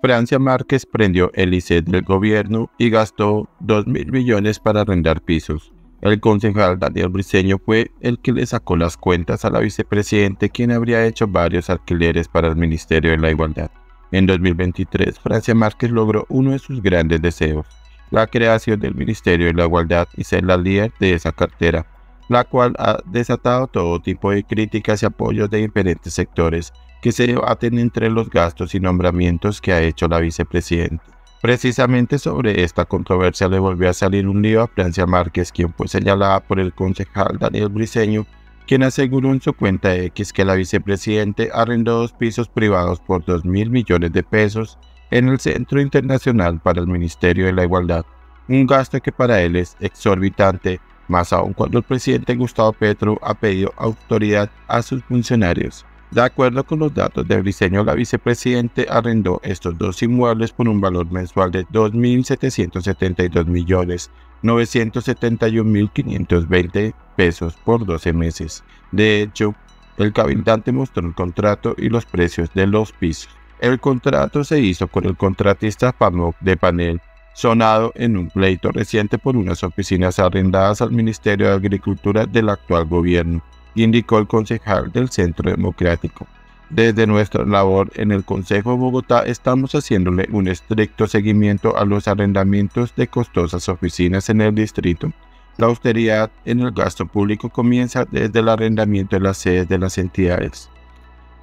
Francia Márquez prendió el ICE del gobierno y gastó 2 mil millones para arrendar pisos. El concejal Daniel Briceño fue el que le sacó las cuentas a la vicepresidente, quien habría hecho varios alquileres para el Ministerio de la Igualdad. En 2023, Francia Márquez logró uno de sus grandes deseos, la creación del Ministerio de la Igualdad y ser la líder de esa cartera, la cual ha desatado todo tipo de críticas y apoyos de diferentes sectores que se debaten entre los gastos y nombramientos que ha hecho la vicepresidenta. Precisamente sobre esta controversia le volvió a salir un lío a Francia Márquez, quien fue señalada por el concejal Daniel Briceño, quien aseguró en su cuenta X que la vicepresidente arrendó dos pisos privados por 2 mil millones de pesos en el Centro Internacional para el Ministerio de la Igualdad, un gasto que para él es exorbitante, más aún cuando el presidente Gustavo Petro ha pedido autoridad a sus funcionarios. De acuerdo con los datos de Briceño, la vicepresidente arrendó estos dos inmuebles por un valor mensual de 2.772 millones 971.520 pesos por 12 meses. De hecho, el cabildante mostró el contrato y los precios de los pisos. El contrato se hizo con el contratista PAMOC de Panel, sonado en un pleito reciente por unas oficinas arrendadas al Ministerio de Agricultura del actual gobierno indicó el concejal del Centro Democrático. Desde nuestra labor en el Consejo de Bogotá estamos haciéndole un estricto seguimiento a los arrendamientos de costosas oficinas en el distrito. La austeridad en el gasto público comienza desde el arrendamiento de las sedes de las entidades.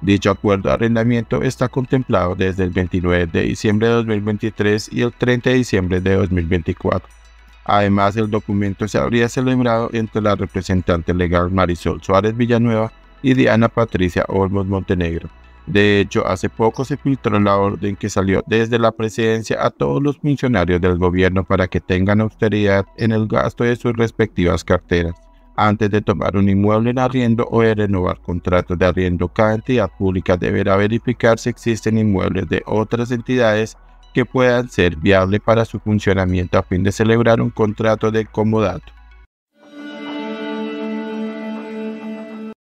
Dicho acuerdo de arrendamiento está contemplado desde el 29 de diciembre de 2023 y el 30 de diciembre de 2024. Además, el documento se habría celebrado entre la representante legal Marisol Suárez Villanueva y Diana Patricia Olmos Montenegro. De hecho, hace poco se filtró la orden que salió desde la presidencia a todos los funcionarios del gobierno para que tengan austeridad en el gasto de sus respectivas carteras. Antes de tomar un inmueble en arriendo o de renovar contratos de arriendo, cada entidad pública deberá verificar si existen inmuebles de otras entidades que puedan ser viables para su funcionamiento a fin de celebrar un contrato de comodato.